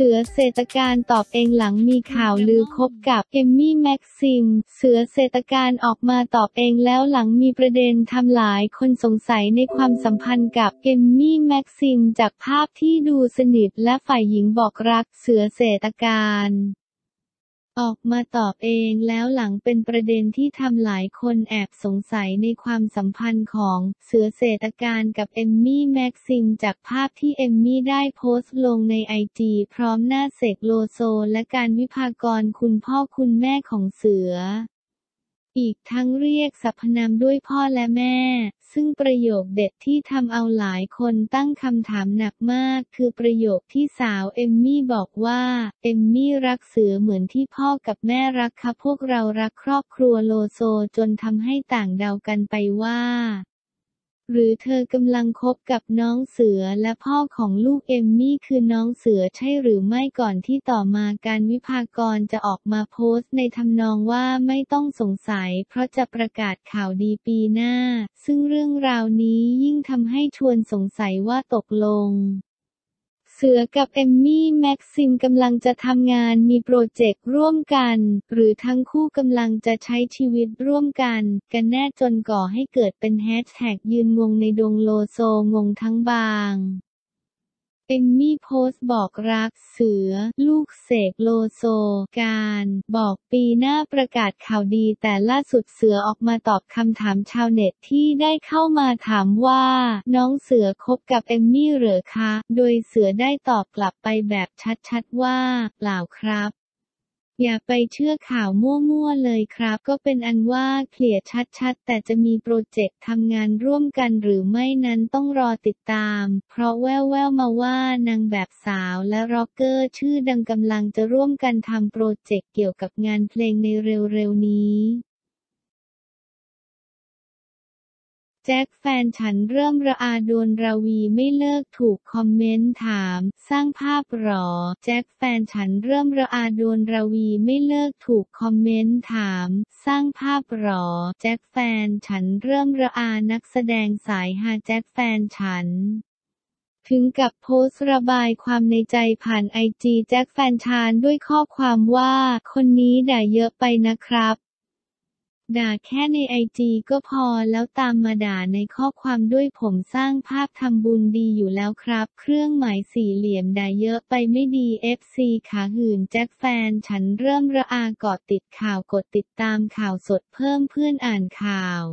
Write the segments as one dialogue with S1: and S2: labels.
S1: เสือเศรษฐการตอบเองหลังมีข่าวลือคบกับเอมมี่แม็กซิม เสือเศรษฐการออกมาตอบเองแล้วหลังมีประเด็นทำหลายคนสงสัยในความสัมพันธ์กับเอมมี่แม็กซิมจากภาพที่ดูสนิทและฝ่ายหญิงบอกรักเสือเศรษฐการ ออกมาตอบเองแล้วหลังเป็นประเด็นที่ทำหลายคนแอบสงสัยในความสัมพันธ์ของเสือเศรษฐการกับเอมมี่แม็กซิมจากภาพที่เอมมี่ได้โพสต์ลงในไอจีพร้อมหน้าเสกโลโซและการวิพากรคุณพ่อคุณแม่ของเสือ อีกทั้งเรียกสรรพนามด้วยพ่อและแม่ ซึ่งประโยคเด็ดที่ทำเอาหลายคนตั้งคำถามหนักมาก คือประโยคที่สาวเอมมี่บอกว่า เอมมี่รักเสือเหมือนที่พ่อกับแม่รักค่ะพวกเรารักครอบครัวโลโซจนทำให้ต่างเดากันไปว่า หรือเธอกำลังคบกับน้องเสือและพ่อของลูกเอมมี่คือน้องเสือใช่หรือไม่ก่อนที่ต่อมาการวิพากรจะออกมาโพสต์ในทำนองว่าไม่ต้องสงสัยเพราะจะประกาศข่าวดีปีหน้า ซึ่งเรื่องราวนี้ยิ่งทำให้ชวนสงสัยว่าตกลง เสือกับเอ็มมี่แม็กซิมกำลังจะทำงานมีโปรเจกต์ร่วมกัน หรือทั้งคู่กำลังจะใช้ชีวิตร่วมกัน กันแน่จนก่อให้เกิดเป็นแฮชแท็กยืนงงในดงโลโซงงทั้งบาง เอ็มมี่โพสต์บอกรักเสือ ลูกเสกโลโซ การ บอกปีหน้าประกาศข่าวดีแต่ล่าสุดเสือออกมาตอบคำถามชาวเน็ตที่ได้เข้ามาถามว่า น้องเสือคบกับเอมมี่เหรอคะ โดยเสือได้ตอบกลับไปแบบชัดๆว่า เปล่าครับ อย่าไปเชื่อข่าวมั่วๆเลยครับ ก็เป็นอันว่าเคลียร์ชัดๆ แต่จะมีโปรเจกต์ทำงานร่วมกันหรือไม่นั้นต้องรอติดตาม เพราะแว่วๆมาว่านางแบบสาวและร็อกเกอร์ชื่อดังกำลังจะร่วมกันทำโปรเจกต์เกี่ยวกับงานเพลงในเร็วๆนี้ จ็คแฟนฉันเริ่มระอาโดนราวีไม่เลิกถูกคอมเมนต์ถาม สร้างภาพหรอ แจ็คแฟนฉันเริ่มระอาโดนราวีไม่เลิกถูกคอมเมนต์ถาม สร้างภาพหรอ แจ็คแฟนฉันเริ่มระอานักแสดงสายฮาแจ็คแฟนฉันถึงกับโพสต์ระบายความในใจผ่านไอจีแจ็คแฟนชานด้วยข้อความว่า คนนี้ด่าเยอะไปนะครับ ด่าแค่ในไอจีก็พอแล้วตามมาด่าในข้อความด้วยผมสร้างภาพทำบุญดีอยู่แล้วครับ เครื่องหมายสี่เหลี่ยมด่าเยอะไปไม่ดี FC ขาหื่นแจ็คแฟน ฉันเริ่มระอาเกาะติดข่าวกดติดตามข่าวสดเพิ่มเพื่อนอ่านข่าว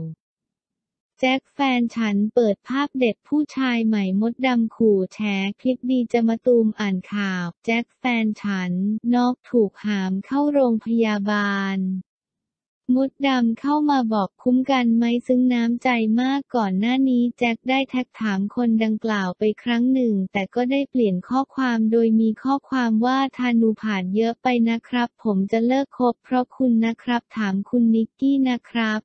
S1: แจ็คแฟนฉันเปิดภาพเด็ดผู้ชายใหม่มดดำขู่แฉคลิปดีจะมาตูมอ่านข่าว แจ็คแฟนฉันนอกถูกหามเข้าโรงพยาบาล มดดำเข้ามาบอกคุ้มกันไหมซึ่งน้ำใจมากก่อนหน้านี้แจ็คได้แท็กถามคนดังกล่าวไปครั้งหนึ่ง แต่ก็ได้เปลี่ยนข้อความโดยมีข้อความว่าธานูผ่านเยอะไปนะครับ ผมจะเลิกคบเพราะคุณนะครับ ถามคุณนิกกี้นะครับ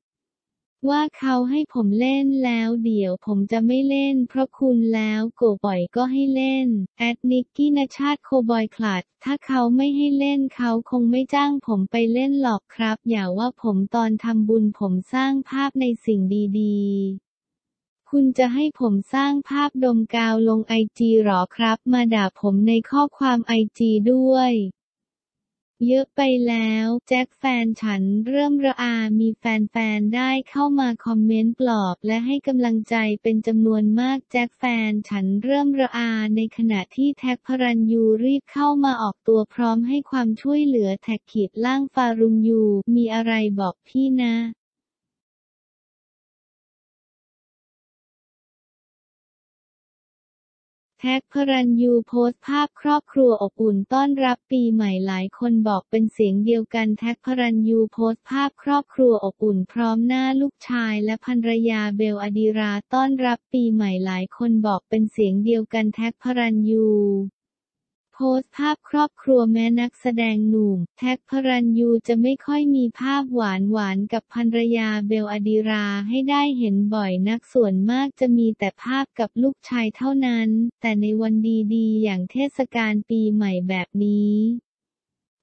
S1: ว่าเขาให้ผมเล่นแล้วเดี๋ยวผมจะไม่เล่นเพราะคุณแล้วโกบ่อยก็ให้เล่น แอดนิกกี้นชาติโคบอยคลัด ถ้าเขาไม่ให้เล่นเขาคงไม่จ้างผมไปเล่นหรอกครับ อย่าว่าผมตอนทำบุญผมสร้างภาพในสิ่งดีๆ คุณจะให้ผมสร้างภาพดมกาวลงไอจีหรอครับ มาด่าผมในข้อความไอจีด้วย เยอะไปแล้ว แจ็คแฟนฉันเริ่มระอา มีแฟนๆ ได้เข้ามาคอมเมนต์ปลอบและให้กำลังใจเป็นจำนวนมาก แจ็คแฟนฉันเริ่มระอาในขณะที่แท็กพระรันยูรีบเข้ามาออกตัวพร้อมให้ความช่วยเหลือแท็คขีดล่างภรัณยู มีอะไรบอกพี่นะ แท็กพระรันยูโพสต์ภาพครอบครัวอบอุ่นต้อนรับปีใหม่หลายคนบอกเป็นเสียงเดียวกันแท็กพระรันยูโพสต์ภาพครอบครัวอบอุ่นพร้อมหน้าลูกชายและภรรยาเบลอดีราต้อนรับปีใหม่หลายคนบอกเป็นเสียงเดียวกันแท็กพระรันยู พสต์ภาพครอบครัวแม้นักแสดงหนุ่ม แท็กพระรันยูจะไม่ค่อยมีภาพหวานหวานกับภรรยาเบลอดีราให้ได้เห็นบ่อยนักส่วนมากจะมีแต่ภาพกับลูกชายเท่านั้น แต่ในวันดีๆ อย่างเทศกาลปีใหม่แบบนี้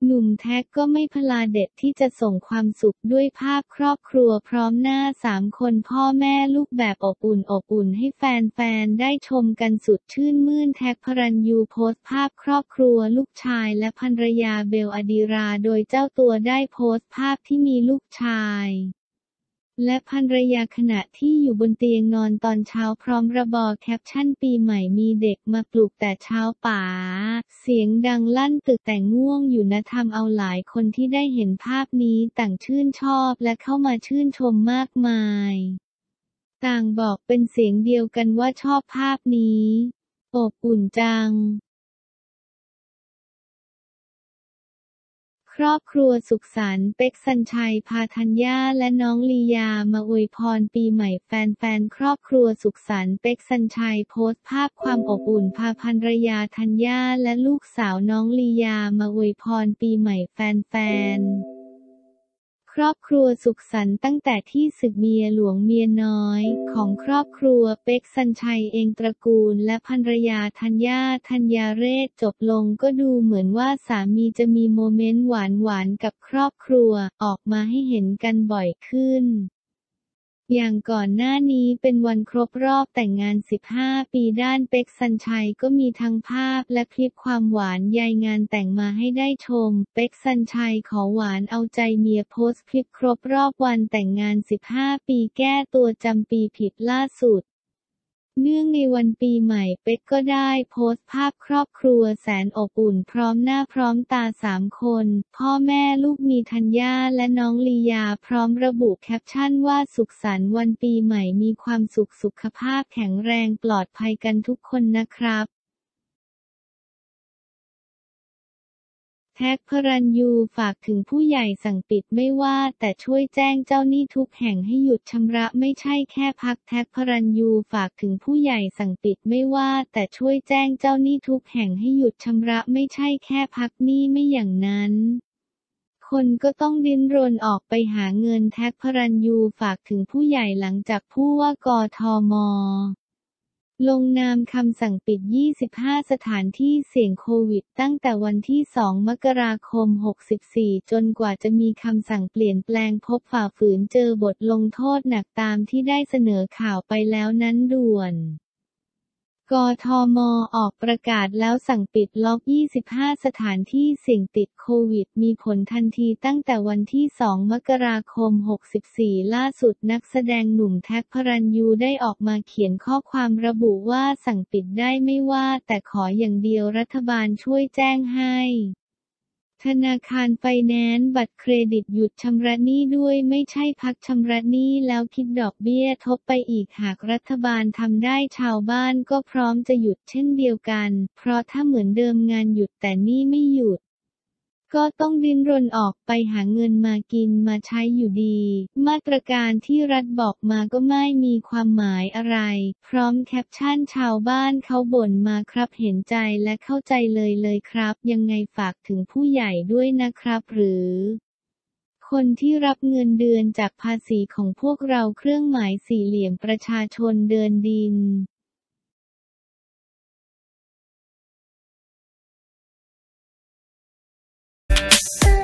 S1: หนุ่มแท็กก็ไม่พลาเด็ดที่จะส่งความสุขด้วยภาพครอบครัวพร้อมหน้าสามคนพ่อแม่ลูกแบบอบอุ่นอบอุ่นให้แฟนๆ ได้ชมกันสุดชื่นมื่นแท็กพรัญยูโพสต์ภาพครอบครัวลูกชายและภรรยาเบลอดีรา โดยเจ้าตัวได้โพสต์ภาพที่มีลูกชาย และภรรยาขณะที่อยู่บนเตียงนอนตอนเช้าพร้อมระบอแคปชั่นปีใหม่มีเด็กมาปลุกแต่เช้าป๋า เสียงดังลั่นตึกแต่ง่วงอยู่นะทำเอาหลายคนที่ได้เห็นภาพนี้ต่างชื่นชอบและเข้ามาชื่นชมมากมาย ต่างบอกเป็นเสียงเดียวกันว่าชอบภาพนี้ อบอุ่นจัง ครอบครัวสุขสันต์เป็กสันชัยพาธัญญาและน้องลียามาอวยพรปีใหม่แฟนๆ ครอบครัวสุขสันต์เป็กสันชัยโพสต์ภาพความอบอุ่นพาภรรยาธัญญาและลูกสาวน้องลียามาอวยพรปีใหม่แฟนๆ รอบครัวสุขสันต์ตั้งแต่ที่ศึกเมียหลวงเมียน้อย ของครอบครัวเป็กสันชัยเองตระกูล และภรรยาธัญญาธัญญาเรศจบลงก็ดูเหมือนว่าสามีจะมีโมเมนต์หวานๆกับครอบครัวออกมาให้เห็นกันบ่อยขึ้น อย่างก่อนหน้านี้เป็นวันครบรอบแต่งงาน 15 ปีด้านเป็กสันชัยก็มีทั้งภาพและคลิปความหวานยายงานแต่งมาให้ได้ชม เป็กสันชัยขอหวานเอาใจเมียโพสต์คลิปครบรอบวันแต่งงาน 15 ปีแก้ตัวจำปีผิดล่าสุด เนื่องในวันปีใหม่เป็กก็ได้โพสต์ภาพครอบครัวแสนอบอุ่นพร้อมหน้าพร้อมตาสามคน พ่อแม่ลูกมีธัญญาและน้องลียาพร้อมระบุแคปชั่นว่าสุขสันต์วันปีใหม่มีความสุขสุขภาพแข็งแรงปลอดภัยกันทุกคนนะครับ แท็กพรัญยูฝากถึงผู้ใหญ่สั่งปิดไม่ว่า แต่ช่วยแจ้งเจ้าหนี้ทุกแห่งให้หยุดชำระไม่ใช่แค่พักแท็กพรัญยูฝากถึงผู้ใหญ่สั่งปิดไม่ว่า แต่ช่วยแจ้งเจ้าหนี้ทุกแห่งให้หยุดชำระไม่ใช่แค่พักหนี้ไม่อย่างนั้นคนก็ต้องดิ้นรนออกไปหาเงินแท็กพรัญยูฝากถึงผู้ใหญ่หลังจากผู้ว่ากทม ลงนามคำสั่งปิด 25 สถานที่เสี่ยงโควิด ตั้งแต่วันที่ 2 มกราคม 64 จนกว่าจะมีคำสั่งเปลี่ยนแปลงพบฝ่าฝืนเจอบทลงโทษหนักตามที่ได้เสนอข่าวไปแล้วนั้นด่วน กทม ออกประกาศแล้วสั่งปิดล็อก 25 สถานที่เสี่ยงติดโควิด มีผลทันทีตั้งแต่วันที่ 2 มกราคม 64 ล่าสุดนักแสดงหนุ่มแท็กพรัญยูได้ออกมาเขียนข้อความระบุว่าสั่งปิดได้ไม่ว่า แต่ขออย่างเดียวรัฐบาลช่วยแจ้งให้ ธนาคารไฟแนนซ์บัตรเครดิตหยุดชำระหนี้ด้วยไม่ใช่พักชำระหนี้แล้วคิดดอกเบี้ยทบไปอีกหากรัฐบาลทำได้ชาวบ้านก็พร้อมจะหยุดเช่นเดียวกัน เพราะถ้าเหมือนเดิมงานหยุดแต่นี่ไม่หยุด ก็ต้องดิ้นรนออกไปหาเงินมากินมาใช้อยู่ดี มาตรการที่รัฐบอกมาก็ไม่มีความหมายอะไร พร้อมแคปชั่นชาวบ้านเขาบ่นมาครับเห็นใจและเข้าใจเลยเลยครับ ยังไงฝากถึงผู้ใหญ่ด้วยนะครับหรือคนที่รับเงินเดือนจากภาษีของพวกเราเครื่องหมายสี่เหลี่ยมประชาชนเดินดิน Yes.